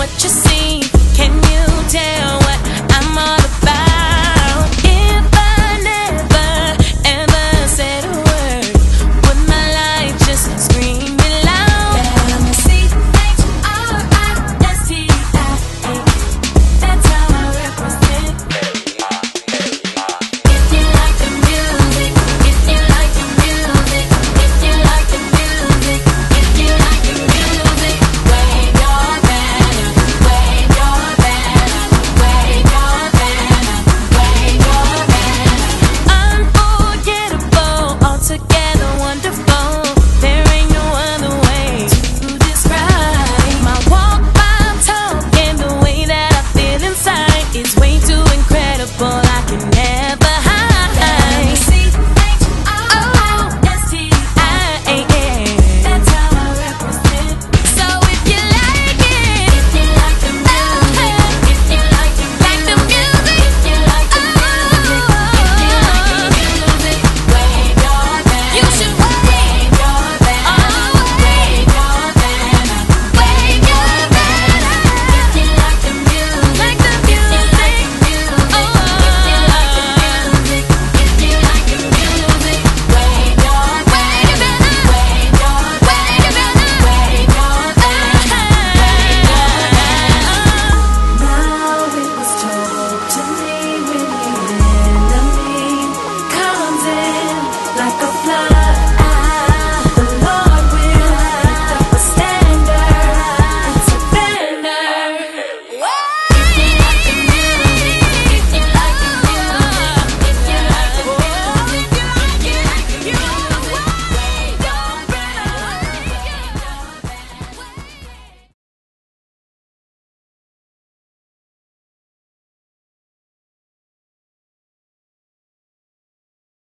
what you see? Can you tell what I'm all about?